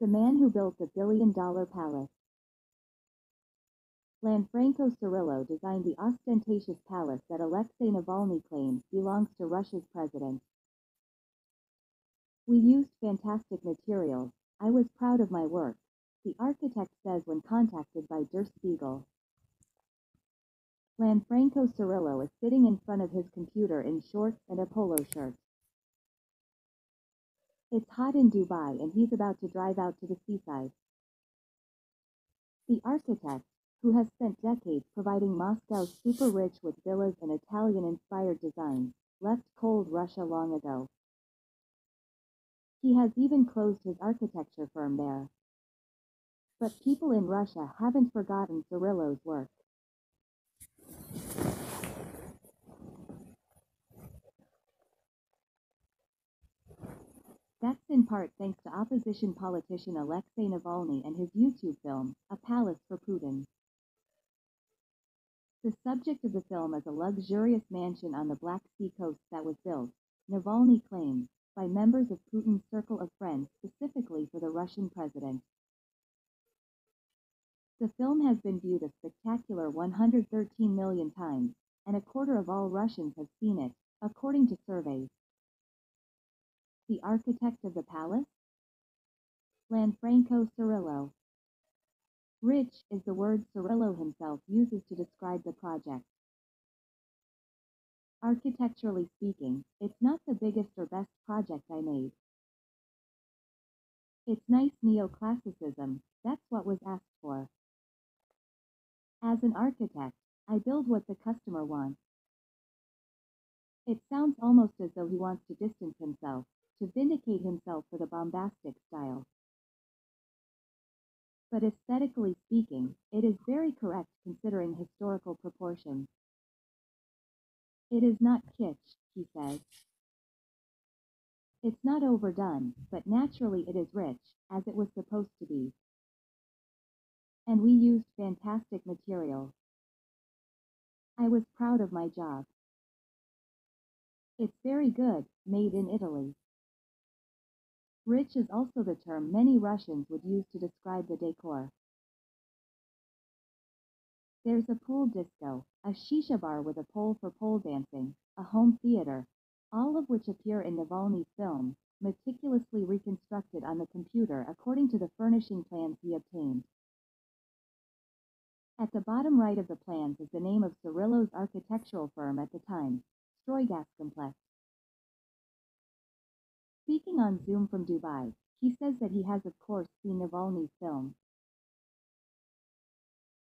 The man who built the billion-dollar palace. Lanfranco Cirillo designed the ostentatious palace that Alexei Navalny claims belongs to Russia's president. We used fantastic materials. I was proud of my work, the architect says when contacted by Der Spiegel. Lanfranco Cirillo is sitting in front of his computer in shorts and a polo shirt. It's hot in Dubai and he's about to drive out to the seaside. The architect, who has spent decades providing Moscow's super-rich with villas and Italian-inspired designs, left cold Russia long ago. He has even closed his architecture firm there. But people in Russia haven't forgotten Cirillo's work. That's in part thanks to opposition politician Alexei Navalny and his YouTube film, A Palace for Putin. The subject of the film is a luxurious mansion on the Black Sea coast that was built, Navalny claims, by members of Putin's circle of friends specifically for the Russian president. The film has been viewed a spectacular 113 million times, and a quarter of all Russians have seen it, according to surveys. The architect of the palace? Lanfranco Cirillo. Rich is the word Cirillo himself uses to describe the project. Architecturally speaking, it's not the biggest or best project I made. It's nice neoclassicism, that's what was asked for. As an architect, I build what the customer wants. It sounds almost as though he wants to distance himself, to vindicate himself for the bombastic style. But aesthetically speaking, it is very correct considering historical proportions. It is not kitsch, he says. It's not overdone, but naturally it is rich, as it was supposed to be. And we used fantastic material. I was proud of my job. It's very good, made in Italy. Rich is also the term many Russians would use to describe the decor. There's a pool disco, a shisha bar with a pole for pole dancing, a home theater, all of which appear in Navalny's film, meticulously reconstructed on the computer according to the furnishing plans he obtained. At the bottom right of the plans is the name of Cirillo's architectural firm at the time, Stroygaskomplex. Speaking on Zoom from Dubai, he says that he has of course seen Navalny's film.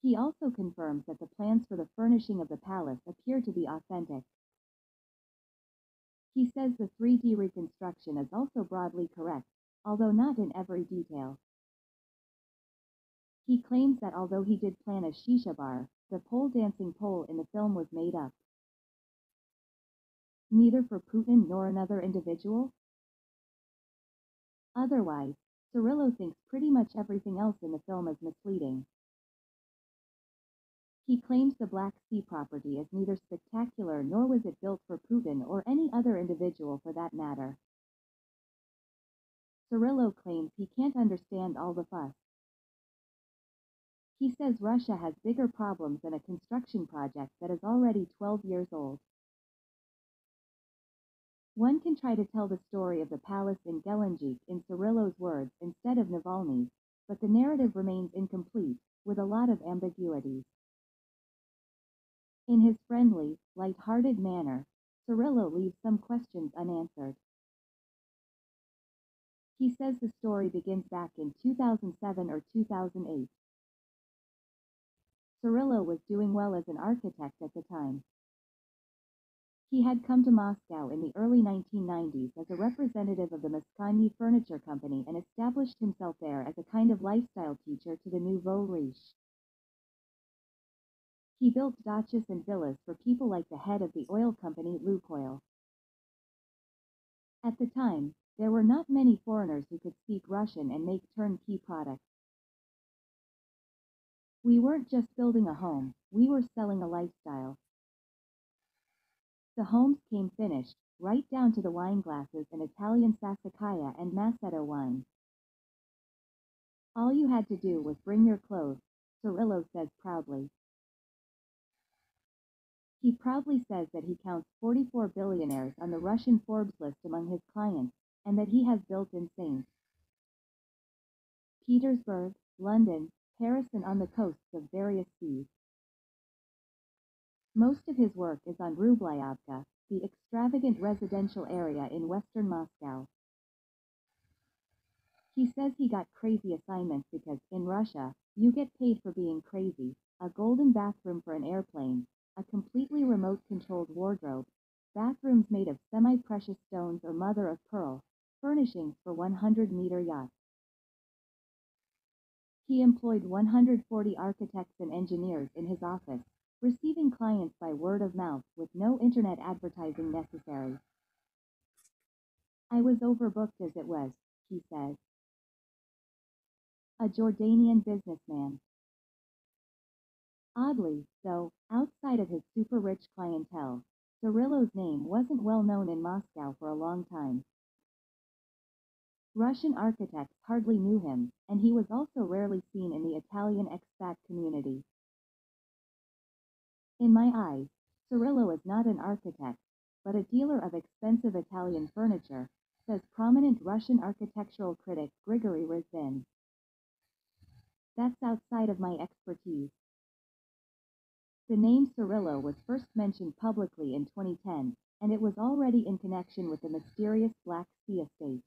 He also confirms that the plans for the furnishing of the palace appear to be authentic. He says the 3D reconstruction is also broadly correct, although not in every detail. He claims that although he did plan a shisha bar, the pole dancing pole in the film was made up. Neither for Putin nor another individual, Otherwise, Cirillo thinks pretty much everything else in the film is misleading. He claims the Black Sea property is neither spectacular nor was it built for Putin or any other individual for that matter. Cirillo claims he can't understand all the fuss. He says Russia has bigger problems than a construction project that is already 12 years old. One can try to tell the story of the palace in Gelendzhik in Cirillo's words instead of Navalny's, but the narrative remains incomplete, with a lot of ambiguities. In his friendly, light-hearted manner, Cirillo leaves some questions unanswered. He says the story begins back in 2007 or 2008. Cirillo was doing well as an architect at the time. He had come to Moscow in the early 1990s as a representative of the Moskany Furniture Company and established himself there as a kind of lifestyle teacher to the nouveau riche. He built dachas and villas for people like the head of the oil company Lukoil. At the time, there were not many foreigners who could speak Russian and make turnkey products. We weren't just building a home, we were selling a lifestyle. The homes came finished, right down to the wine glasses and Italian Sassicaia and Massetto wine. All you had to do was bring your clothes, Cirillo says proudly. He proudly says that he counts 44 billionaires on the Russian Forbes list among his clients, and that he has built in St. Petersburg, London, Paris and on the coasts of various seas. Most of his work is on Rublyovka, the extravagant residential area in western Moscow. He says he got crazy assignments because, in Russia, you get paid for being crazy, a golden bathroom for an airplane, a completely remote-controlled wardrobe, bathrooms made of semi-precious stones or mother of pearl, furnishings for 100-meter yachts. He employed 140 architects and engineers in his office, receiving clients by word of mouth with no internet advertising necessary. I was overbooked as it was, he says. A Jordanian businessman. Oddly, though, outside of his super-rich clientele, Cirillo's name wasn't well known in Moscow for a long time. Russian architects hardly knew him, and he was also rarely seen in the Italian expat community. In my eyes, Cirillo is not an architect, but a dealer of expensive Italian furniture, says prominent Russian architectural critic Grigory Revzin. That's outside of my expertise. The name Cirillo was first mentioned publicly in 2010, and it was already in connection with the mysterious Black Sea estate.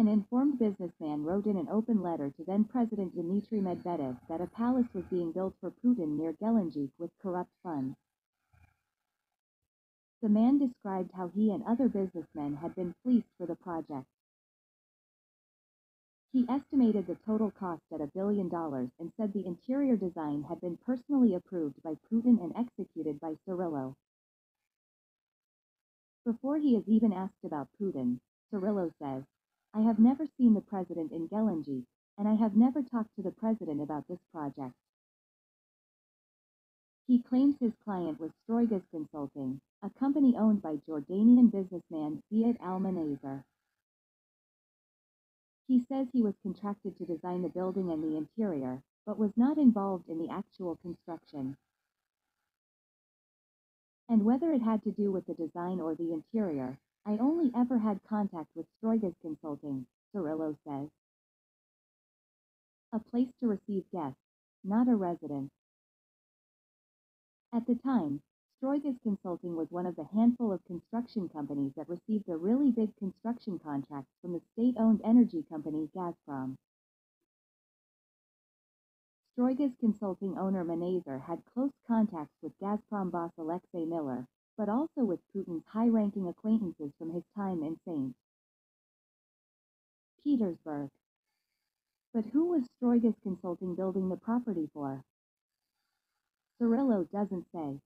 An informed businessman wrote in an open letter to then-President Dmitry Medvedev that a palace was being built for Putin near Gelendzhik with corrupt funds. The man described how he and other businessmen had been fleeced for the project. He estimated the total cost at a billion dollars and said the interior design had been personally approved by Putin and executed by Cirillo. Before he is even asked about Putin, Cirillo says, I have never seen the president in Gelendzhik, and I have never talked to the president about this project. He claims his client was Stroigas Consulting, a company owned by Jordanian businessman Ziad Al-Manasir. He says he was contracted to design the building and the interior, but was not involved in the actual construction. And whether it had to do with the design or the interior, I only ever had contact with Stroigas Consulting, Cirillo says. A place to receive guests, not a residence. At the time, Stroigas Consulting was one of the handful of construction companies that received a really big construction contract from the state-owned energy company Gazprom. Stroigas Consulting owner Manasir had close contacts with Gazprom boss Alexei Miller, but also with Putin's high-ranking acquaintances from his time in St. Petersburg. But who was Stroigas Consulting building the property for? Cirillo doesn't say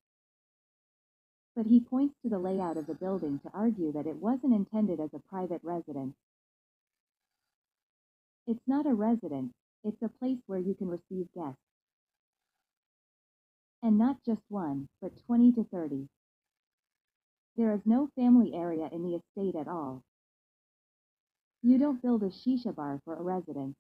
but he points to the layout of the building to argue that it wasn't intended as a private residence. It's not a residence, it's a place where you can receive guests. And not just one, but 20 to 30. There is no family area in the estate at all. You don't build a shisha bar for a residence.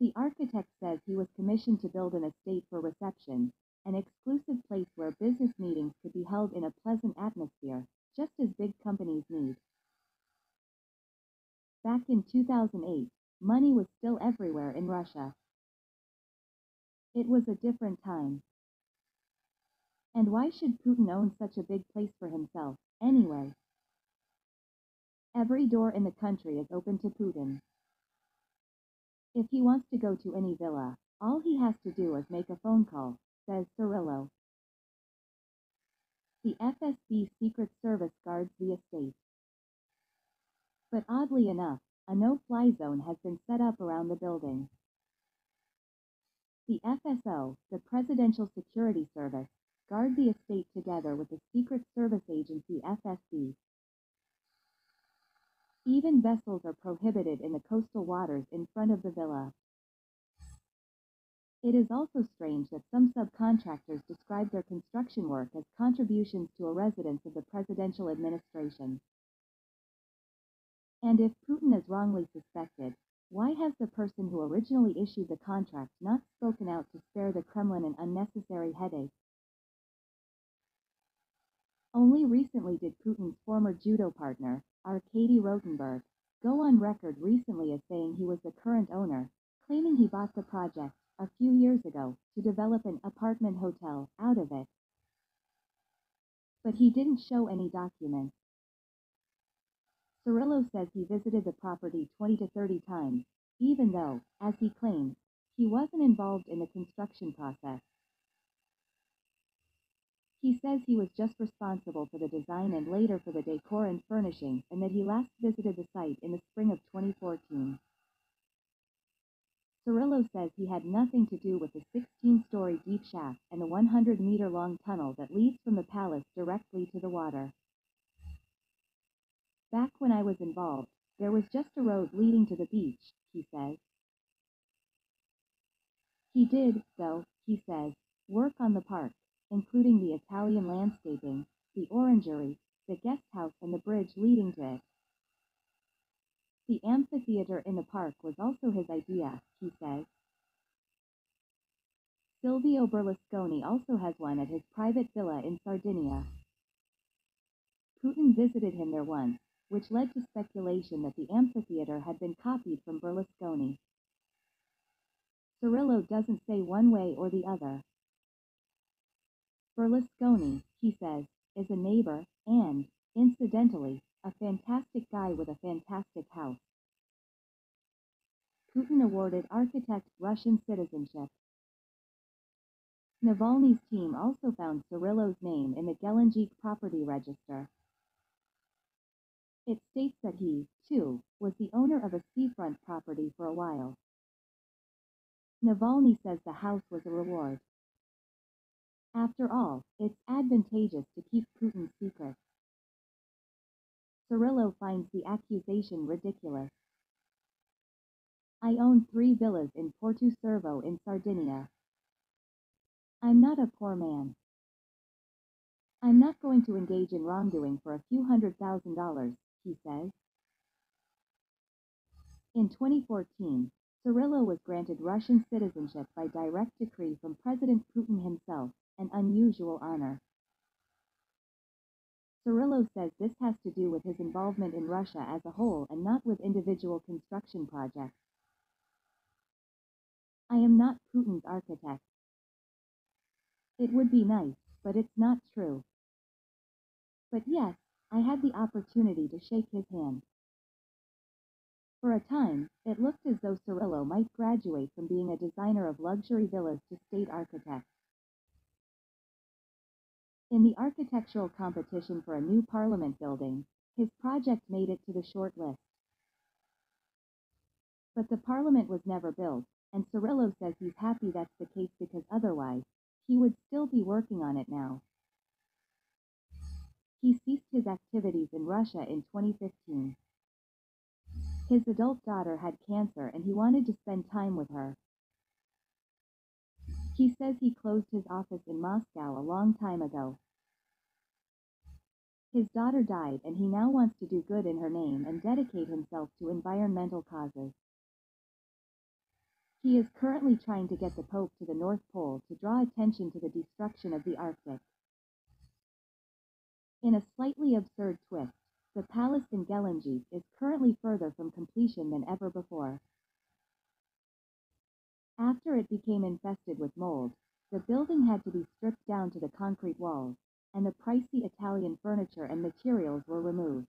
The architect says he was commissioned to build an estate for reception, an exclusive place where business meetings could be held in a pleasant atmosphere, just as big companies need. Back in 2008, money was still everywhere in Russia. It was a different time. And why should Putin own such a big place for himself, anyway? Every door in the country is open to Putin. If he wants to go to any villa, all he has to do is make a phone call, says Cirillo. The FSB Secret Service guards the estate. But oddly enough, a no-fly zone has been set up around the building. The FSO, the Presidential Security Service, guard the estate together with the Secret Service Agency FSB. Even vessels are prohibited in the coastal waters in front of the villa. It is also strange that some subcontractors describe their construction work as contributions to a residence of the presidential administration. And if Putin is wrongly suspected, why has the person who originally issued the contract not spoken out to spare the Kremlin an unnecessary headache? Only recently did Putin's former judo partner, Arkady Rotenberg, go on record recently as saying he was the current owner, claiming he bought the project, a few years ago, to develop an apartment hotel out of it. But he didn't show any documents. Cirillo says he visited the property 20 to 30 times, even though, as he claims, he wasn't involved in the construction process. He says he was just responsible for the design and later for the decor and furnishing, and that he last visited the site in the spring of 2014. Cirillo says he had nothing to do with the 16-story deep shaft and the 100-meter-long tunnel that leads from the palace directly to the water. Back when I was involved, there was just a road leading to the beach, he says. He did, though, he says, work on the park, including the Italian landscaping, the orangery, the guest house and the bridge leading to it. The amphitheater in the park was also his idea, he says. Silvio Berlusconi also has one at his private villa in Sardinia. Putin visited him there once, which led to speculation that the amphitheater had been copied from Berlusconi. Cirillo doesn't say one way or the other. Berlusconi, he says, is a neighbor, and, incidentally, a fantastic guy with a fantastic house. Putin awarded architect Russian citizenship. Navalny's team also found Cirillo's name in the Gelendzhik property register. It states that he, too, was the owner of a seafront property for a while. Navalny says the house was a reward. After all, it's advantageous to keep Putin's secret. Cirillo finds the accusation ridiculous. I own three villas in Porto Cervo in Sardinia. I'm not a poor man. I'm not going to engage in wrongdoing for a few hundred thousand dollars, he says. In 2014, Cirillo was granted Russian citizenship by direct decree from President Putin himself, an unusual honor. Cirillo says this has to do with his involvement in Russia as a whole and not with individual construction projects. I am not Putin's architect. It would be nice, but it's not true. But yes, I had the opportunity to shake his hand. For a time, it looked as though Cirillo might graduate from being a designer of luxury villas to state architect. In the architectural competition for a new parliament building, his project made it to the short list. But the parliament was never built, and Cirillo says he's happy that's the case because otherwise, he would still be working on it now. He ceased his activities in Russia in 2015. His adult daughter had cancer and he wanted to spend time with her. He says he closed his office in Moscow a long time ago. His daughter died and he now wants to do good in her name and dedicate himself to environmental causes. He is currently trying to get the Pope to the North Pole to draw attention to the destruction of the Arctic. In a slightly absurd twist, the palace in Gelendzhik is currently further from completion than ever before. After it became infested with mold, the building had to be stripped down to the concrete walls, and the pricey Italian furniture and materials were removed.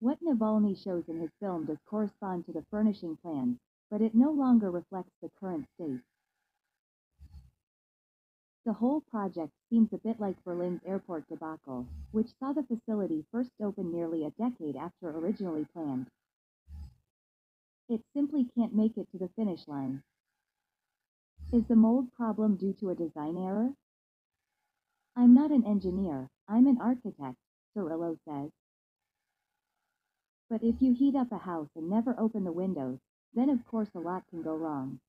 What Navalny shows in his film does correspond to the furnishing plans, but it no longer reflects the current state. The whole project seems a bit like Berlin's airport debacle, which saw the facility first open nearly a decade after originally planned. It simply can't make it to the finish line. Is the mold problem due to a design error? I'm not an engineer, I'm an architect, Cirillo says. But if you heat up a house and never open the windows, then of course a lot can go wrong.